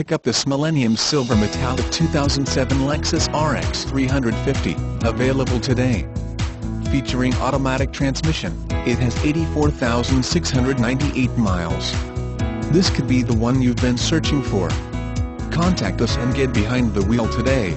pick up this Millennium Silver Metallic 2007 Lexus RX 350, available today. Featuring automatic transmission, it has 84,698 miles. This could be the one you've been searching for. Contact us and get behind the wheel today.